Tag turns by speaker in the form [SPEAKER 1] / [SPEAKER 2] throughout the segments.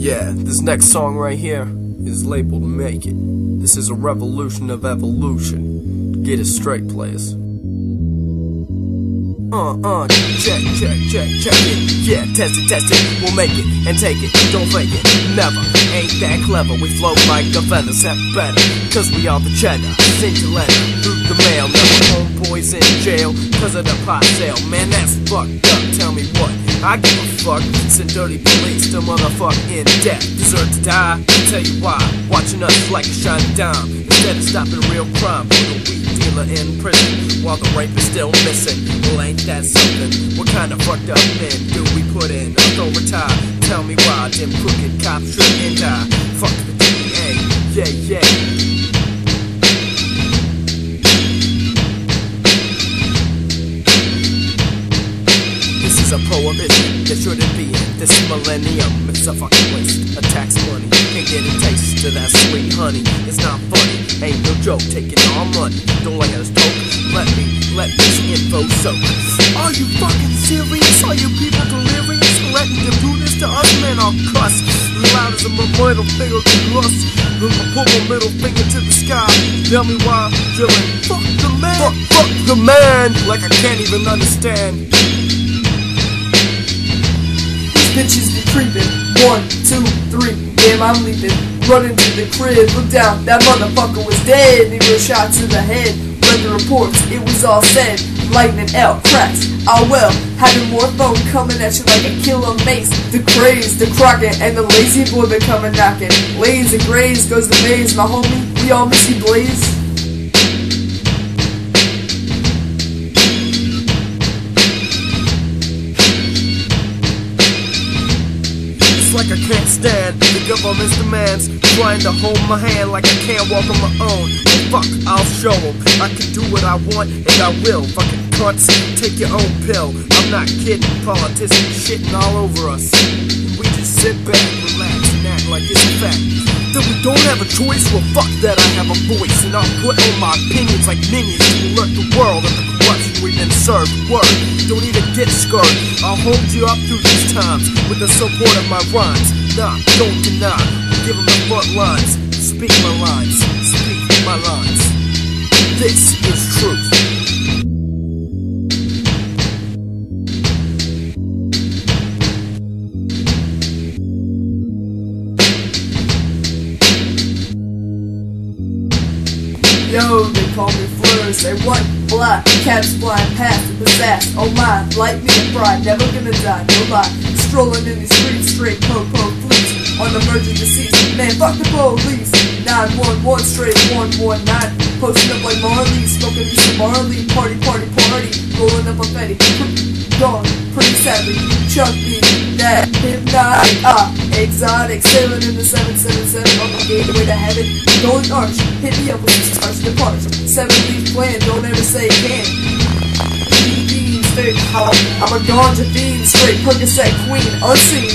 [SPEAKER 1] Yeah, this next song right here is labeled Make It. This is a revolution of evolution. Get it straight, players. Uh, uh, check, check, check, check it. Yeah, test it, test it. We'll make it and take it. Don't fake it. Never. Ain't that clever. We float like a feather. Set better. Cause we are the cheddar. Send your letter through the mail. Never homeboys in jail. Cause of the pot sale. Man, that's fucked up. Tell me what. I give a fuck. Send dirty police to motherfuck in death. Deserve to die. I'll tell you why. Watching us like a shining dime. Instead of stopping real crime. Put a weed dealer in prison. While the rape is still missing. Well, ain't that something? What kind of fucked up men do we put in? Authority, tell me why them crooked cops shouldn't die. Fuck the DA, yeah, yeah. This is a prohibition that shouldn't be in this millennium. It's a fucking waste of tax money. Can't get a taste of that sweet honey. It's not funny, ain't no joke. Taking our money, don't like us dope. Let me, let this info soak. Are you fucking serious? Are you people delirious? Man? I'll loud as a middle finger to us. Then I pull my middle finger to the sky. Tell me why I'm drilling. Fuck the man. Fuck, fuck the man. Like I can't even understand.
[SPEAKER 2] These Bitches be creeping. One, two, three. Damn, I'm leaping. Running to the crib. Look down. That motherfucker was dead. He was shot to the head. Read the reports. It was all said. Lightning out. Cracks. Ah well. Having more phone coming at you like a killer mace. The craze, the crockett, and the lazy boy been coming knocking. Lays and grays goes the maze. My homie, we all miss you, Blaze.
[SPEAKER 1] Like I can't stand the government's demands. Trying to hold my hand like I can't walk on my own. Fuck, I'll show 'em. I can do what I want and I will. Fucking cunts, take your own pill. I'm not kidding. Politicians shitting all over us. We just sit back, relax, and act like it's a fact. That we don't have a choice, well fuck that I have a voice. And I'll put on my opinions like minions To alert the world of the corruption we've been served. Word, don't even get scared. I'll hold you up through these times With the support of my rhymes. Nah, don't deny. Give them the front lines. Speak my lines
[SPEAKER 2] Yo, they call me Fleur, say what? Black, cat's blind, past the sass. Oh my, light me a fry, never gonna die, no lie. Strolling in these streets, straight po-po fleets. On the verge of deceased, man, fuck the police. 911 straight 119. Posting up like Marley, smoking me some Marley. Party, party, party, rolling up a Fetty. Gone, pretty savage, chunky, that hypnotic, ah, exotic, sailing in the 777 on the gateway to heaven. Going arch, hit me up with this touch the parts. Seven leaf plan, don't ever say can. I'm a ganja fiend, straight Percocet queen, unseen.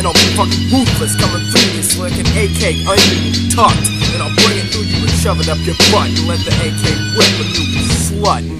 [SPEAKER 1] And I'll be fucking ruthless coming through this like an AK unbeaten tucked. And I'll bring it through you and shove it up your butt and let the AK whip a new slut.